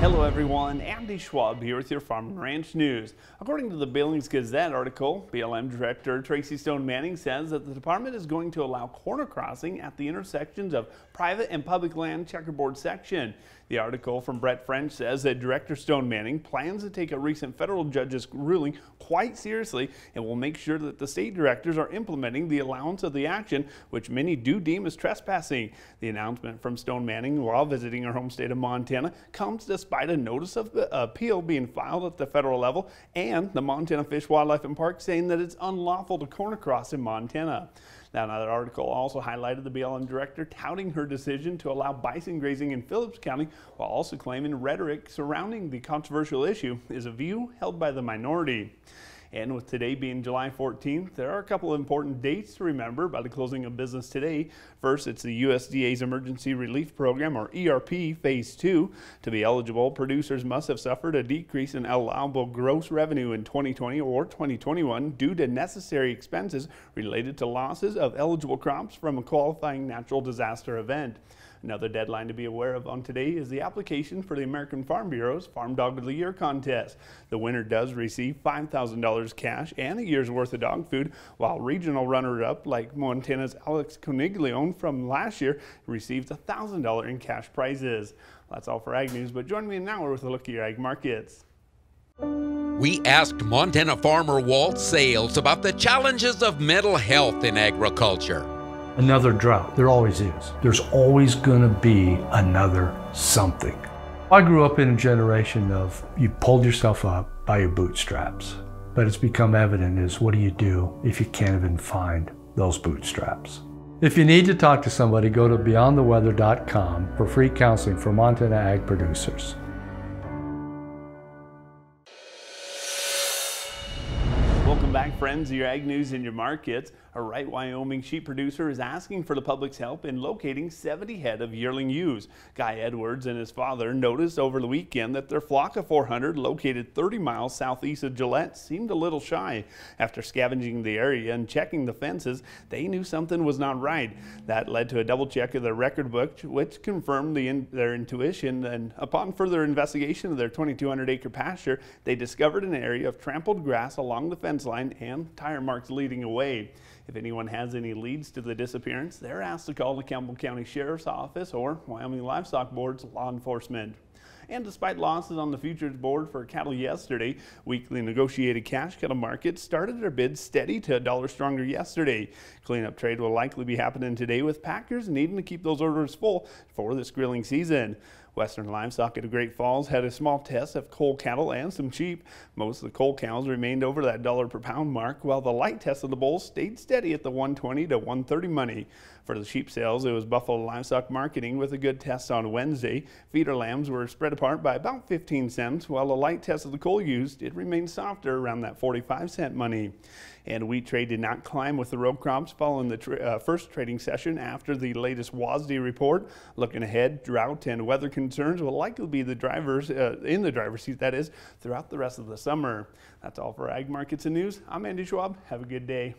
Hello everyone, Andy Schwab here with your Farm and Ranch News. According to the Billings Gazette article, BLM Director Tracy Stone Manning says that the department is going to allow corner crossing at the intersections of private and public land checkerboard section. The article from Brett French says that Director Stone Manning plans to take a recent federal judge's ruling quite seriously and will make sure that the state directors are implementing the allowance of the action, which many do deem as trespassing. The announcement from Stone Manning while visiting her home state of Montana comes despite a notice of uh, appeal being filed at the federal level and the Montana Fish, Wildlife and Park saying that it's unlawful to corner cross in Montana. Now, another article also highlighted the BLM director touting her decision to allow bison grazing in Phillips County while also claiming rhetoric surrounding the controversial issue is a view held by the minority. And with today being July 14th, there are a couple of important dates to remember by the closing of business today. First, it's the USDA's Emergency Relief Program, or ERP, Phase 2. To be eligible, producers must have suffered a decrease in allowable gross revenue in 2020 or 2021 due to necessary expenses related to losses of eligible crops from a qualifying natural disaster event. Another deadline to be aware of on today is the application for the American Farm Bureau's Farm Dog of the Year contest. The winner does receive $5,000 cash and a year's worth of dog food, while regional runner-up like Montana's Alex Coniglione from last year receives $1,000 in cash prizes. That's all for Ag News, but join me in an hour with a look at your ag markets. We asked Montana farmer Walt Sales about the challenges of mental health in agriculture another drought. There always is. There's always going to be another something. I grew up in a generation of you pulled yourself up by your bootstraps. But it's become evident is what do you do if you can't even find those bootstraps? If you need to talk to somebody, go to beyondtheweather.com for free counseling for Montana ag producers. Welcome back, friends, your ag news in your markets. A Wright Wyoming sheep producer is asking for the public's help in locating 70 head of yearling ewes. Guy Edwards and his father noticed over the weekend that their flock of 400 located 30 miles southeast of Gillette seemed a little shy. After scavenging the area and checking the fences, they knew something was not right. That led to a double check of their record book, which confirmed the in, their intuition. And upon further investigation of their 2,200 acre pasture, they discovered an area of trampled grass along the fence line and tire marks leading away. If anyone has any leads to the disappearance, they're asked to call the Campbell County Sheriff's Office or Wyoming Livestock Board's law enforcement. And despite losses on the futures board for cattle yesterday, weekly negotiated cash cattle markets started their bids steady to a dollar stronger yesterday. Cleanup trade will likely be happening today with packers needing to keep those orders full for this grilling season. Western Livestock at Great Falls had a small test of cull cattle and some sheep. Most of the cull cows remained over that dollar per pound mark, while the light test of the bulls stayed steady at the 120 to 130 money. For the sheep sales, it was Buffalo Livestock Marketing with a good test on Wednesday. Feeder lambs were spread apart by about 15 cents, while the light test of the cull ewes did remain softer around that 45 cent money. And wheat trade did not climb with the row crops following the tra uh, first trading session after the latest WASDE report. Looking ahead, drought and weather concerns will likely be the drivers uh, in the driver's seat, that is, throughout the rest of the summer. That's all for Ag Markets and News. I'm Andy Schwab. Have a good day.